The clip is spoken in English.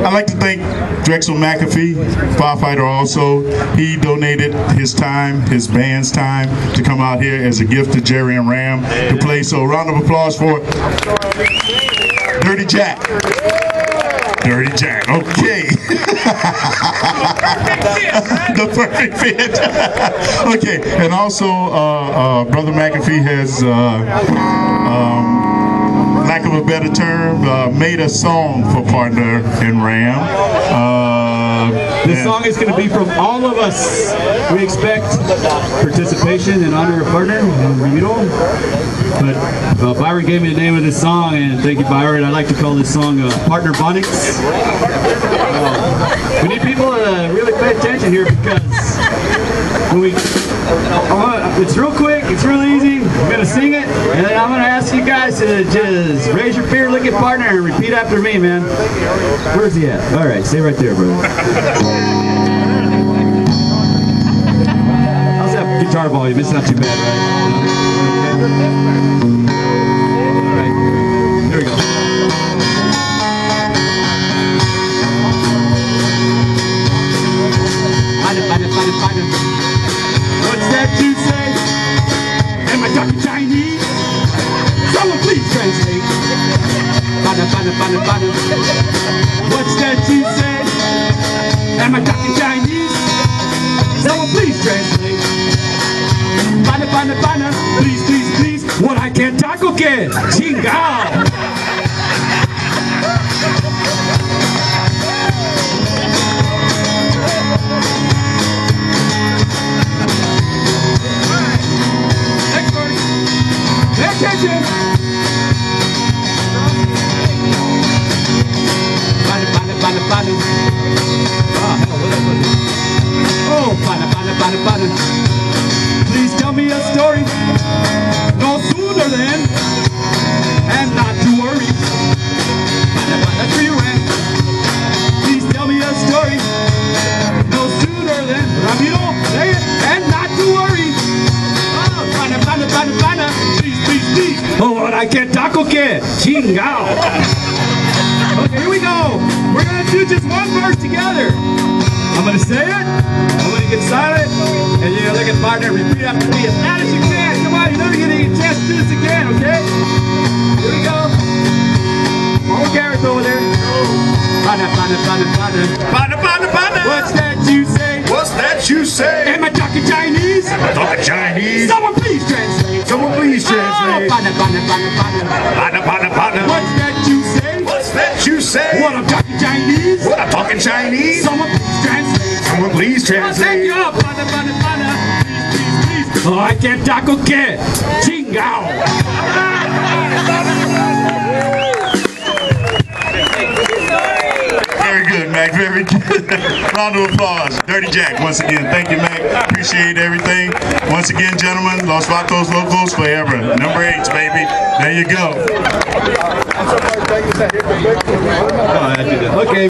I'd like to thank Drexel McAfee, firefighter also. He donated his time, his band's time, to come out here as a gift to Jerry and Ram to play. So round of applause for Dirty Jack. Dirty Jack. Okay. the perfect fit. okay, and also uh, uh, Brother McAfee has, uh, um, of a better term, uh, made a song for Partner in Ram. Uh, This song is going to be from all of us. We expect participation in honor of partner and Ramiro. But uh, Byron gave me the name of this song, and thank you, Byron. I like to call this song uh, Partner Bonics. Uh, we need people to really pay attention here because when we, uh, it's real quick, it's real easy. We're gonna sing it, and then I'm gonna ask you guys to just raise your beer, look at partner, and repeat after me, man. Where's he at? All right, stay right there, brother. How's that guitar volume? It's not too bad, right? All right, here we go. What's that you say? I talking Chinese? Someone please translate. Find it, find it. What's that you say? Am I talking Chinese? Someone please translate. It, find it. Please, please, please. What I can't talk, okay? Chingao. Please tell me a story. No sooner than, I can't talk, okay? Chingao. Okay, here we go. We're gonna do just one verse together. I'm gonna say it. I'm gonna get silent, and you're gonna look at partner and repeat after me as loud as you can. Come on, you're never gonna get a chance to do this again, okay? Here we go. All Gareth over there. Partner, partner, partner, partner. Partner, partner, partner. What's that you say? What's that you say? Am I talking Chinese? Talking Chinese. Someone. Someone please Oh, translate. partner, partner, partner, partner. Partner, partner, partner. What's that you say? What's that you say? What I'm talking Chinese? What I'm talking Chinese? Someone please translate. Someone please Oh, thank translate. you. Oh, partner, partner, partner. Please, please, please. Oh, I can't talk okay. Chingao. Very good, Mac. Very good. Round of applause. Dirty Jack, once again. Thank you, Mac. Appreciate everything. Once again, gentlemen, Los Vatos Locos forever. Number eight, baby. There you go. Okay.